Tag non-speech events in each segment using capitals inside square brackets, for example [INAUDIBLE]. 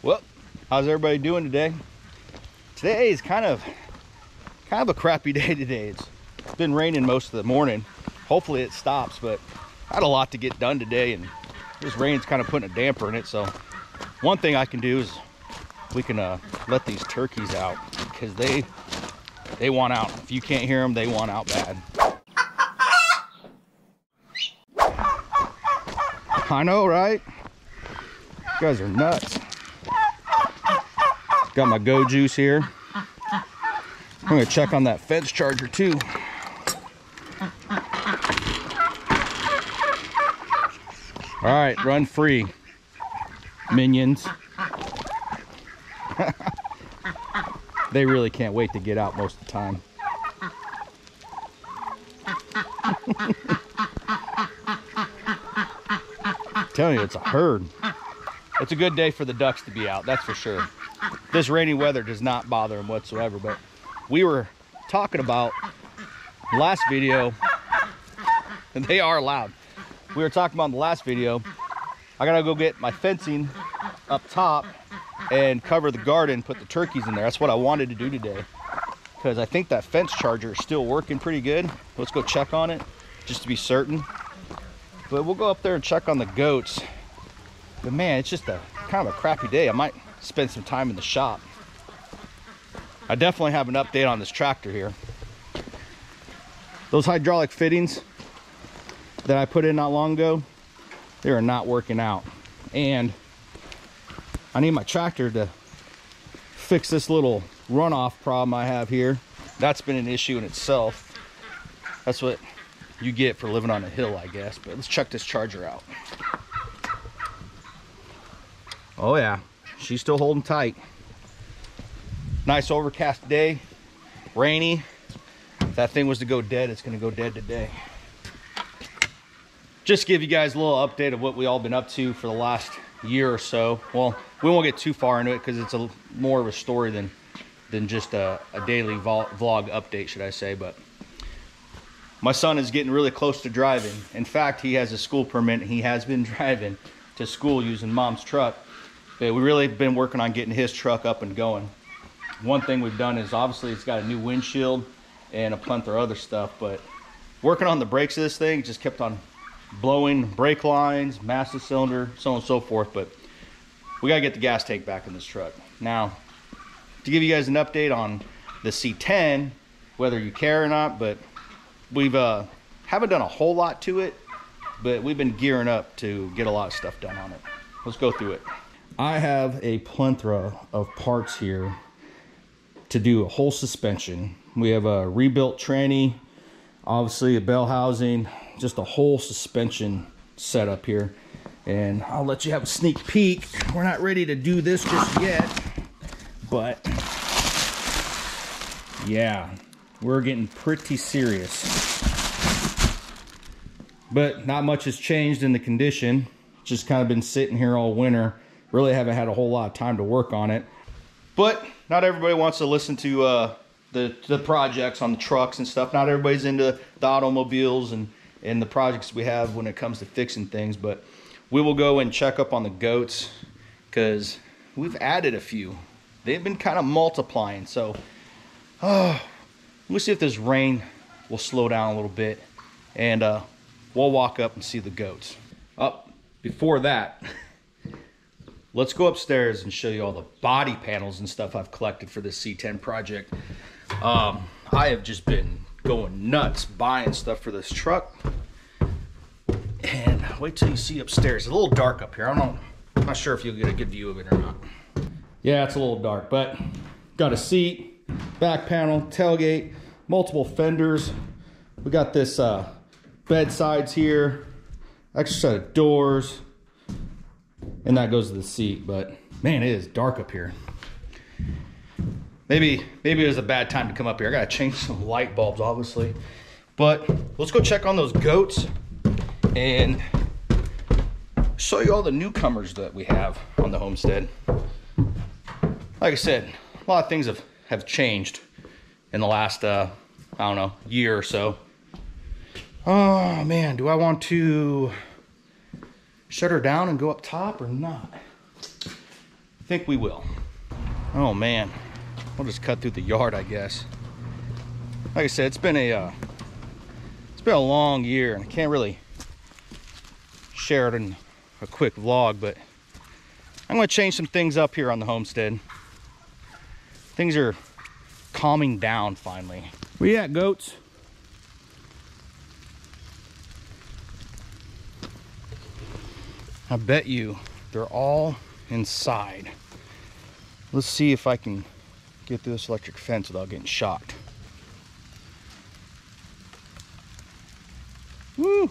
Well, how's everybody doing today? Today is kind of kind of a crappy [LAUGHS] day today. It's been raining most of the morning. Hopefully it stops, but I had a lot to get done today and this rain's kind of putting a damper in it. So one thing I can do is we can uh, let these turkeys out because they they want out. If you can't hear them, they want out bad. I know, right? You guys are nuts. Got my go juice here. I'm gonna check on that fence charger too. All right, run free, minions. [LAUGHS] they really can't wait to get out most of the time. [LAUGHS] telling you, it's a herd. It's a good day for the ducks to be out, that's for sure. This rainy weather does not bother them whatsoever, but we were talking about last video, and they are loud. We were talking about in the last video, I gotta go get my fencing up top and cover the garden, put the turkeys in there. That's what I wanted to do today because I think that fence charger is still working pretty good. Let's go check on it just to be certain. But we'll go up there and check on the goats. But man, it's just a kind of a crappy day. I might spend some time in the shop. I definitely have an update on this tractor here. Those hydraulic fittings that I put in not long ago, they are not working out. And I need my tractor to fix this little runoff problem I have here. That's been an issue in itself. That's what you get for living on a hill, I guess. But let's check this charger out. Oh yeah, she's still holding tight. Nice overcast day, rainy. If that thing was to go dead, it's gonna go dead today. Just give you guys a little update of what we all been up to for the last year or so. Well, we won't get too far into it because it's a more of a story than than just a, a daily vlog update, should I say. But my son is getting really close to driving. In fact, he has a school permit. He has been [LAUGHS] driving to school using mom's truck. But we really been working on getting his truck up and going. One thing we've done is obviously it's got a new windshield and a plethora of other stuff, but working on the brakes of this thing just kept on blowing brake lines, master cylinder, so on and so forth. But we gotta get the gas tank back in this truck. Now, to give you guys an update on the C10, whether you care or not, but we've uh, haven't done a whole lot to it, but we've been gearing up to get a lot of stuff done on it. Let's go through it. I have a plethora of parts here to do a whole suspension. We have a rebuilt tranny, obviously a bell housing, just a whole suspension setup here. And I'll let you have a sneak peek. We're not ready to do this just yet, but yeah, we're getting pretty serious. But not much has changed in the condition. Just kind of been sitting here all winter. Really haven't had a whole lot of time to work on it. But not everybody wants to listen to uh, the, the projects on the trucks and stuff. Not everybody's into the automobiles and, and the projects we have when it comes to fixing things. But we will go and check up on the goats because we've added a few. They've been kind of multiplying. So [SIGHS] oh, we'll see if this rain will slow down a little bit. And uh, we'll walk up and see the goats. Up oh, before that, [LAUGHS] let's go upstairs and show you all the body panels and stuff I've collected for this C10 project. Um, I have just been going nuts buying stuff for this truck. And wait till you see upstairs. It's a little dark up here. I don't. I'm not sure if you'll get a good view of it or not. Yeah, it's a little dark, but got a seat, back panel, tailgate, multiple fenders. We got this uh, bedsides here, extra set of doors, and that goes to the seat. But man, it is dark up here. Maybe maybe it was a bad time to come up here. I gotta change some light bulbs, obviously. But let's go check on those goats and show you all the newcomers that we have on the homestead. Like I said, a lot of things have, have changed in the last, uh, I don't know, year or so. Oh man, do I want to shut her down and go up top or not? I think we will. Oh man, we'll just cut through the yard, I guess. Like I said, it's been a uh, it's been a long year, and I can't really share it in a quick vlog, but I'm going to change some things up here on the homestead. Things are calming down finally. Where you at, goats? I bet you they're all inside. Let's see if I can get through this electric fence without getting shocked. Woo!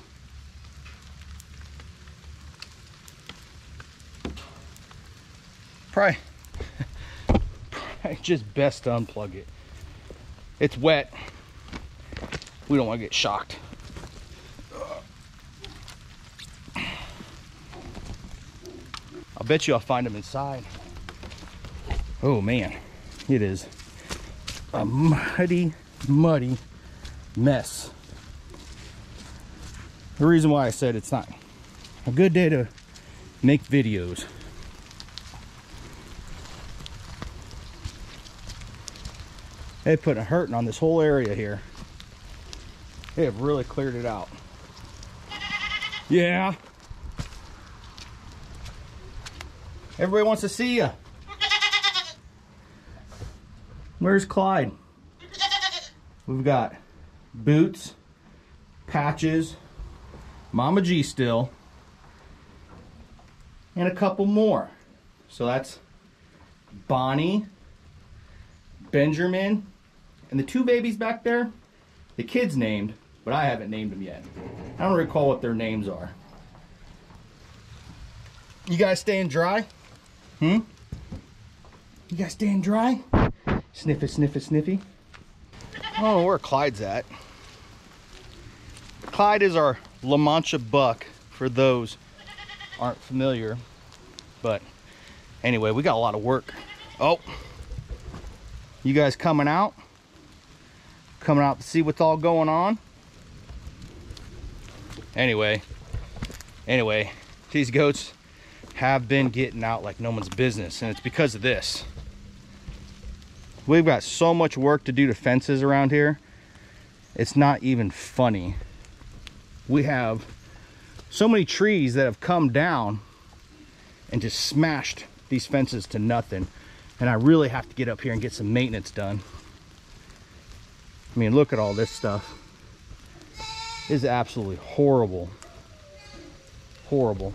Probably, [LAUGHS] probably just best to unplug it. It's wet. We don't want to get shocked. Bet you I'll find them inside. Oh man, it is a muddy, muddy mess. The reason why I said it's not a good day to make videos. They put a hurting on this whole area here. They have really cleared it out. Yeah. Everybody wants to see you. Where's Clyde? We've got Boots, Patches, Mama G still, and a couple more. So that's Bonnie, Benjamin, and the two babies back there, the kids named, but I haven't named them yet. I don't recall what their names are. You guys staying dry? Hmm? You guys staying dry? Sniffy, sniffy, sniffy. I don't know where Clyde's at. Clyde is our La Mancha buck, for those aren't familiar. But anyway, we got a lot of work. Oh, you guys coming out? Coming out to see what's all going on? Anyway, anyway, these goats have been getting out like no one's business, and it's because of this. We've got so much work to do to fences around here. It's not even funny. We have so many trees that have come down and just smashed these fences to nothing. And I really have to get up here and get some maintenance done. I mean, look at all this stuff. Is absolutely horrible. Horrible.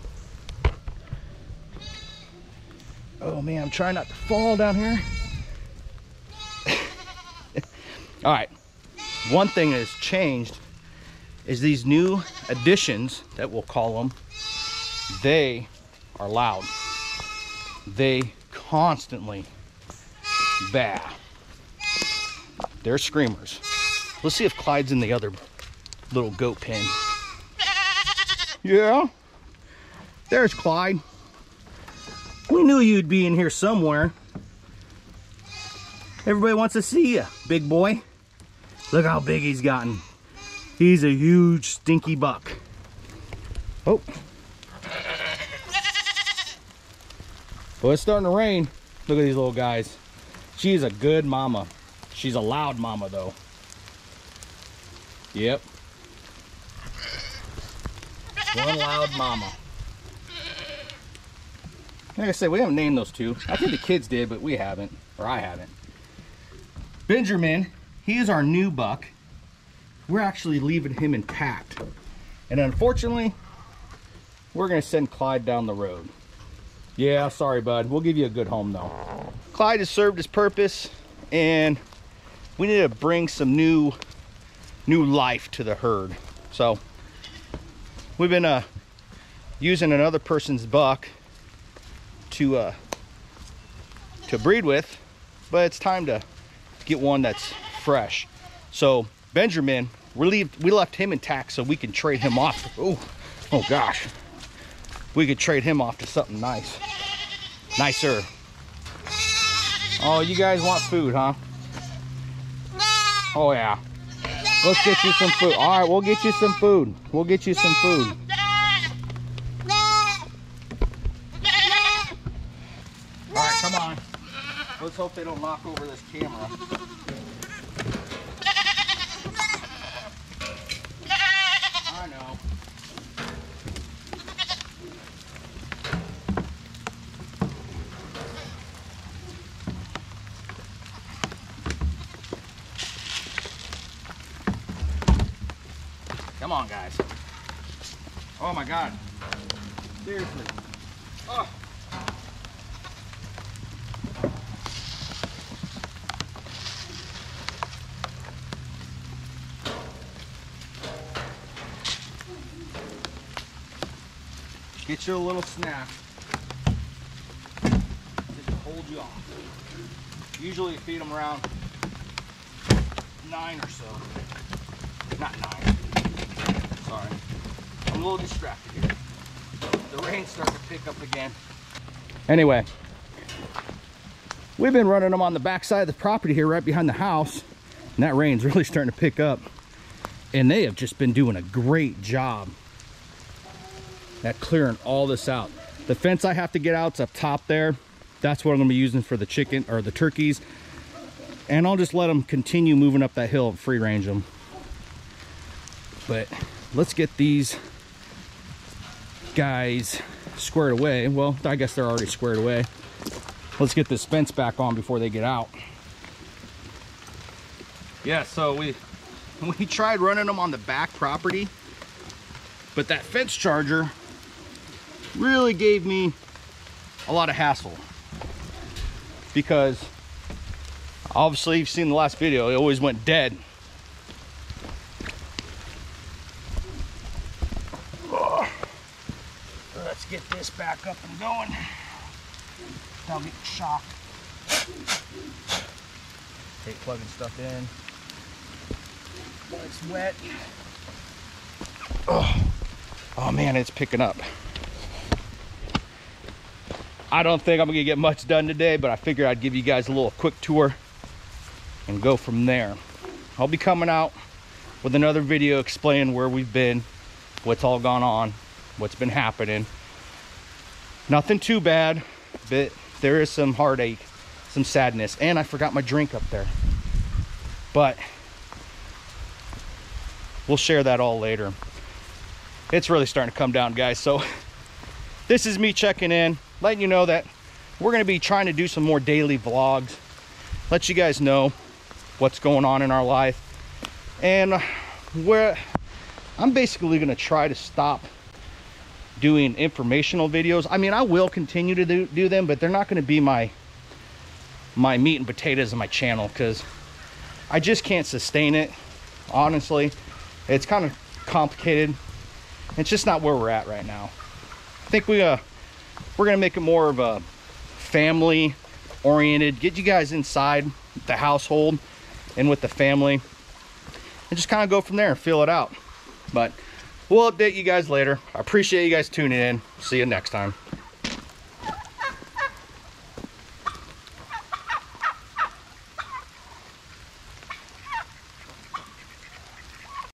Oh man, I'm trying not to fall down here. [LAUGHS] All right, one thing that has changed is these new additions that we'll call them, they are loud. They constantly bah. They're screamers. Let's see if Clyde's in the other little goat pen. Yeah, there's Clyde. We knew you'd be in here somewhere. Everybody wants to see you, big boy. Look how big he's gotten. He's a huge stinky buck. Oh. Well, it's starting to rain. Look at these little guys. She's a good mama. She's a loud mama, though. Yep. One loud mama. Like I said, we haven't named those two. I think the kids did, but we haven't, or I haven't. Benjamin, he is our new buck. We're actually leaving him intact. And unfortunately, we're gonna send Clyde down the road. Yeah, sorry, bud. We'll give you a good home, though. Clyde has served his purpose, and we need to bring some new, new life to the herd. So, we've been uh, using another person's buck to uh, to breed with, but it's time to get one that's fresh. So Benjamin, we leave we left him intact so we can trade him off. Oh, oh gosh, we could trade him off to something nice, nicer. Oh, you guys want food, huh? Oh yeah. Let's get you some food. All right, we'll get you some food. We'll get you some food. All right, Come on. Let's hope they don't knock over this camera. I know. Come on, guys. Oh my God. Seriously. Oh. Get you a little snack. To hold you off. Usually feed them around nine or so. Not nine. Sorry. I'm a little distracted here. The rain's starting to pick up again. Anyway, we've been running them on the backside of the property here right behind the house. And that rain's [LAUGHS] really starting to pick up. And they have just been doing a great job at clearing all this out. The fence I have to get out's up top there. That's what I'm gonna be using for the chicken or the turkeys. And I'll just let them continue moving up that hill and free range them. But let's get these guys squared away. Well, I guess they're already squared away. Let's get this fence back on before they get out. Yeah, so we [LAUGHS] we tried running them on the back property, but that fence charger really gave me a lot of hassle because obviously you've seen the last video, it always went dead. Let's get this back up and going. I'll get shocked. Hate plugging stuff in. It's wet. Oh, oh man, it's picking up. I don't think I'm gonna get much done today, but I figured I'd give you guys a little quick tour and go from there. I'll be coming out with another video explaining where we've been, what's all gone on, what's been happening. Nothing too bad, but there is some heartache, some sadness, and I forgot my drink up there. But we'll share that all later. It's really starting to come down, guys. So [LAUGHS] this is me checking in, letting you know that we're going to be trying to do some more daily vlogs, let you guys know what's going on in our life. And where I'm basically going to try to stop doing informational videos. I mean, I will continue to do, do them, but they're not going to be my my meat and potatoes of my channel because I just can't sustain it. Honestly, it's kind of complicated. It's just not where we're at right now. I think we uh we're gonna make it more of a family oriented. Get you guys inside the household and with the family, and just kind of go from there and feel it out. But we'll update you guys later. I appreciate you guys tuning in. See you next time.